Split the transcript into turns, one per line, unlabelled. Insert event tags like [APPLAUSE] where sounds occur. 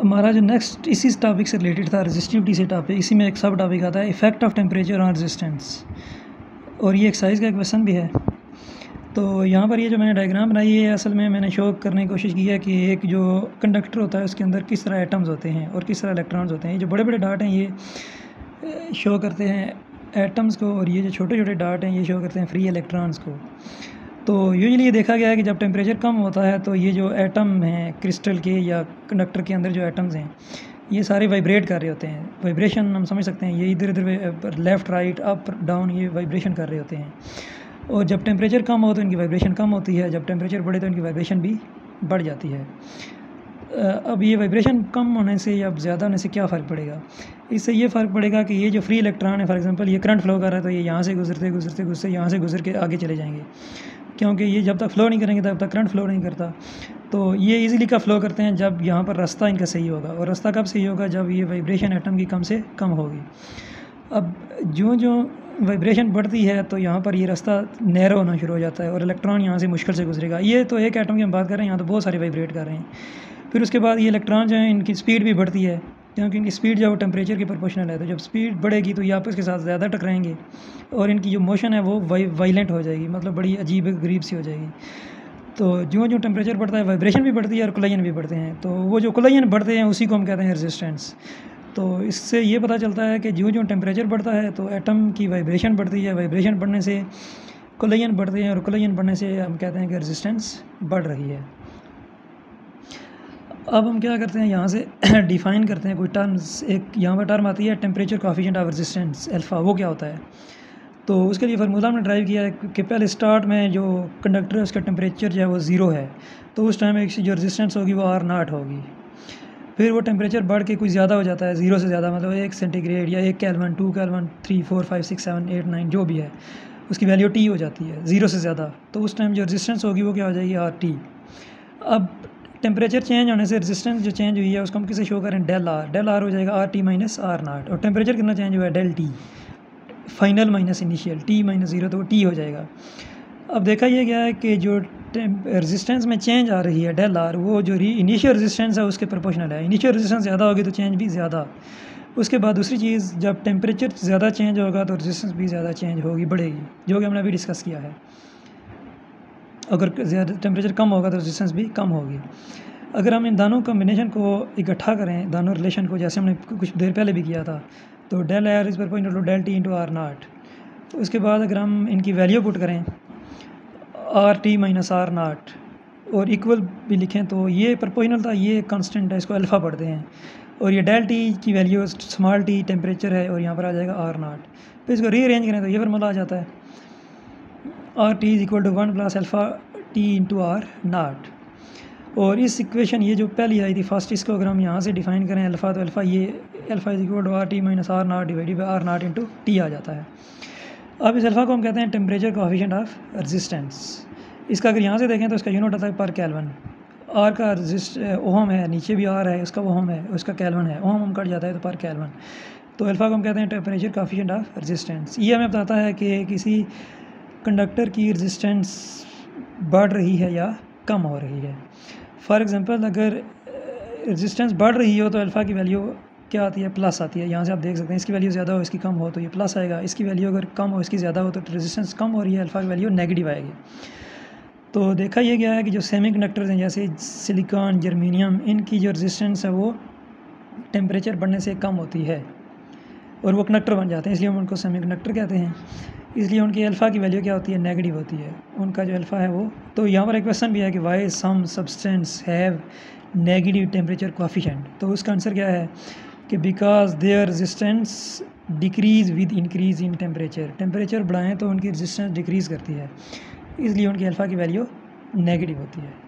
हमारा जो नेक्स्ट इसी टॉपिक से रिलेटेड था रजिस्टिविटी से टॉपिक इसी में एक सब टॉपिक आता है effect of temperature on resistance और ये एक्साइज का एक क्वेश्चन भी है। तो यहाँ पर ये जो मैंने डायग्राम बनाई है, असल में मैंने शो करने की कोशिश की है कि एक जो कंडक्टर होता है, उसके अंदर किस तरह एटम्स होते हैं और किस तरह इलेक्ट्रॉन्स होते हैं। जो बड़े बड़े डाट हैं, ये शो करते हैं एटम्स को और ये जो छोटे छोटे डाट हैं, ये शो करते हैं फ्री इलेक्ट्रॉन्स को। तो यूजली ये देखा गया है कि जब टेम्परेचर कम होता है तो ये जो एटम हैं क्रिस्टल के या कंडक्टर के अंदर जो एटम्स हैं, ये सारे वाइब्रेट कर रहे होते हैं। वाइब्रेशन हम समझ सकते हैं, ये इधर इधर लेफ़्ट राइट अप डाउन ये वाइब्रेशन कर रहे होते हैं। और जब टेम्परेचर कम हो तो इनकी वाइब्रेशन कम होती है, जब टेम्परेचर बढ़े तो इनकी वाइब्रेशन भी बढ़ जाती है। अब ये वाइब्रेशन कम होने से या ज़्यादा होने से क्या फ़र्क पड़ेगा? इससे ये फ़र्क पड़ेगा कि ये जो फ्री इलेक्ट्रॉन है फॉर एग्जांपल ये करंट फ्लो कर रहा है तो ये यहाँ से गुजरते गुजरते गुजरते यहाँ से गुजर के आगे चले जाएँगे। क्योंकि ये जब तक फ़्लो नहीं करेंगे, तब तक करंट फ्लो नहीं करता। तो ये इजीली कब फ्लो करते हैं? जब यहाँ पर रास्ता इनका सही होगा। और रास्ता कब सही होगा? जब ये वाइब्रेशन एटम की कम से कम होगी। अब जो जो वाइब्रेशन बढ़ती है तो यहाँ पर ये रास्ता नैरो होना शुरू हो जाता है और इलेक्ट्रॉन यहाँ से मुश्किल से गुजरेगा। ये तो एक एटम की हम बात कर रहे हैं, यहाँ तो बहुत सारे वाइब्रेट कर रहे हैं। फिर उसके बाद ये इलेक्ट्रॉन जो है, इनकी स्पीड भी बढ़ती है। क्योंकि इनकी स्पीड जो है वो टेम्परेचर के प्रोपोर्शनल है। तो जब स्पीड बढ़ेगी तो ये आपस के साथ ज़्यादा टकराएँगे और इनकी जो मोशन है वो वाई वाइलेंट हो जाएगी मतलब बड़ी अजीब गरीब सी हो जाएगी। तो जो जो टेम्परेचर बढ़ता है वाइब्रेशन भी बढ़ती है और कुलाइन भी बढ़ते हैं। तो वो जो कुलाइन बढ़ते हैं, उसी को हम कहते हैं रेजिस्टेंस तो इससे ये पता चलता है कि जो जो टेम्परेचर बढ़ता है तो एटम की वाइब्रेशन बढ़ती है। वाइब्रेशन बढ़ने से कुलाइन बढ़ते हैं और कुलाइन बढ़ने से हम कहते हैं कि रेजिस्टेंस बढ़ रही है। अब हम क्या करते हैं, यहाँ से [CLEARS THROAT] डिफ़ाइन करते हैं कोई टर्म्स एक यहाँ पर टर्म आती है temperature coefficient of resistance alpha वो क्या होता है? तो उसके लिए फार्मूला हमने ड्राइव किया है कि पहले स्टार्ट में जो कंडक्टर है, उसका टेम्परेचर जो है वो ज़ीरो है। तो उस टाइम एक जो रेजिस्टेंस होगी वो आर नाट होगी। फिर वो टेम्परेचर बढ़ के कुछ ज़्यादा हो जाता है ज़ीरो से ज़्यादा मतलब एक सेंटीग्रेड या एक kelvin two kelvin three four five six seven eight nine जो भी है, उसकी वैल्यू टी हो जाती है ज़ीरो से ज़्यादा। तो उस टाइम जो रेजिस्टेंस होगी वो क्या हो जाएगी? आर टी अब टेम्परेचर चेंज होने से रेजिस्टेंस जो चेंज हुई है, उसको हम किसे शो करें? Del are. डेल आर हो जाएगा R T minus R naught. और टेम्परेचर कितना चेंज हुआ है? Del T. Final minus initial T minus zero तो वो टी हो जाएगा। अब देखा यह गया है कि जो रेजिस्टेंस में चेंज आ रही है, डेल आर, वो जो री इनिशियल रेजिस्टेंस है, उसके प्रोपोर्शनल है। इनिशियल रेजिस्टेंस ज़्यादा होगी तो चेंज भी ज़्यादा। उसके बाद दूसरी चीज़, जब टेम्परेचर ज़्यादा चेंज होगा तो रेजिस्टेंस भी ज़्यादा चेंज होगी, बढ़ेगी, जो कि हमने अभी डिस्कस किया है। अगर ज़्यादा टेम्परेचर कम होगा तो रेजिस्टेंस भी कम होगी। अगर हम इन दानों कम्बिनेशन को इकट्ठा करें, दानों रिलेशन को, जैसे हमने कुछ देर पहले भी किया था तो डेल आर इस पर point del T into R naught तो उसके बाद अगर हम इनकी वैल्यू पुट करें R T minus R naught और इक्वल भी लिखें तो ये प्रपोजनल था, ये कांस्टेंट है, इसको अल्फ़ा पढ़ते हैं। और ये डेल टी की वैल्यू स्मॉल टी टेम्परेचर है, और यहाँ पर आ जाएगा आर नाट फिर इसको रीअरेंज करें तो ये फॉर्मूला आ जाता है। R T is equal to one plus alpha T into R naught और इस इक्वेशन ये जो पहली आई थी फ़र्स्ट इसको अगर हम यहाँ से डिफाइन करें अल्फ़ा तो अल्फ़ा ये alpha is equal to R T minus R naught divided by R naught into T आ जाता है। अब इस अल्फ़ा को हम कहते हैं टेम्परेचर कोफिशिएंट ऑफ़ रजिस्टेंस इसका अगर यहाँ से देखें तो इसका यूनिट आता है पर कैलवन आर का रजिस्ट ओहम है, नीचे भी आर है, उसका ओहम है, उसका कैलवन है ओहम हम कट जाता है तो पर कैलवन तो अल्फ़ा को हम कहते हैं टेम्परेचर काफिशेंट ऑफ़ रजिस्टेंस ये हमें बताता है कि किसी कंडक्टर की रेजिस्टेंस बढ़ रही है या कम हो रही है? फॉर एग्ज़ाम्पल अगर रेजिस्टेंस बढ़ रही हो तो अल्फ़ा की वैल्यू क्या आती है? प्लस आती है। यहाँ से आप देख सकते हैं, इसकी वैल्यू ज़्यादा हो, इसकी कम हो तो ये प्लस आएगा। इसकी वैल्यू अगर कम हो, इसकी ज़्यादा हो तो रेजिस्टेंस कम हो रही है अल्फ़ा की वैल्यू नेगेटिव आएगी। तो देखा यह गया है कि जो सेमी कंडक्टर्स हैं, जैसे सिलिकॉन जर्मीनियम इनकी जो रेजिस्टेंस है वो टेम्परेचर बढ़ने से कम होती है। और वो कंडक्टर बन जाते हैं, इसलिए हम उनको सेमी कंडक्टर कहते हैं। इसलिए उनकी अल्फ़ा की वैल्यू क्या होती है? नेगेटिव होती है। उनका जो अल्फ़ा है वो तो यहाँ पर एक क्वेश्चन भी है कि why some substance have negative temperature coefficient तो उसका आंसर क्या है? कि because there resistance decrease with increase in temperature temperature बढ़ाएँ तो उनकी रेजिस्टेंस डिक्रीज़ करती है। इसलिए उनकी अल्फ़ा की वैल्यू नेगेटिव होती है।